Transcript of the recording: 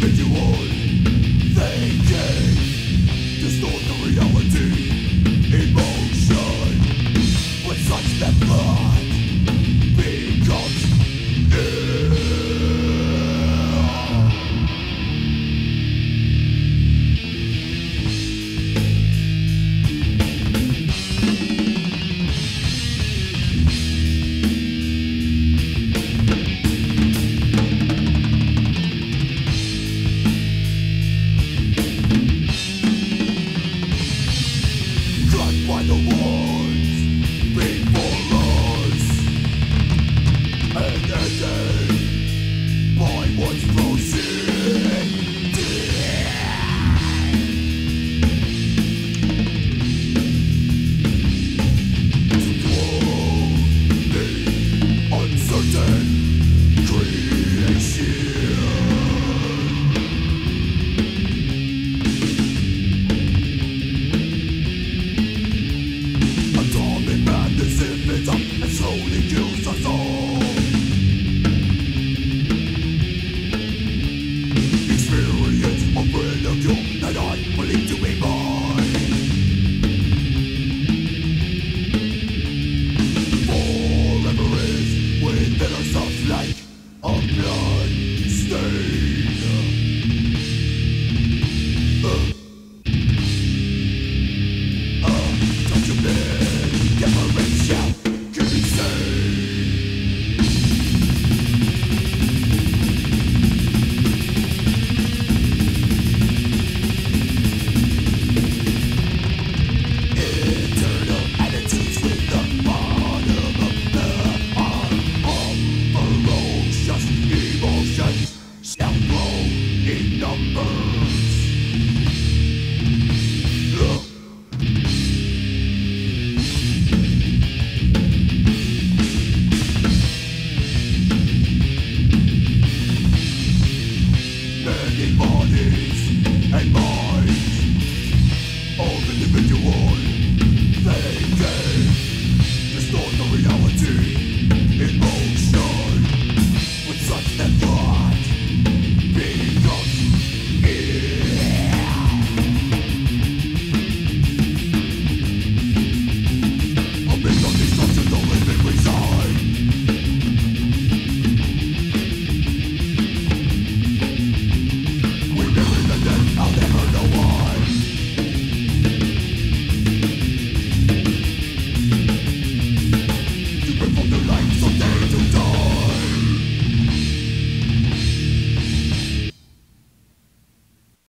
Take you all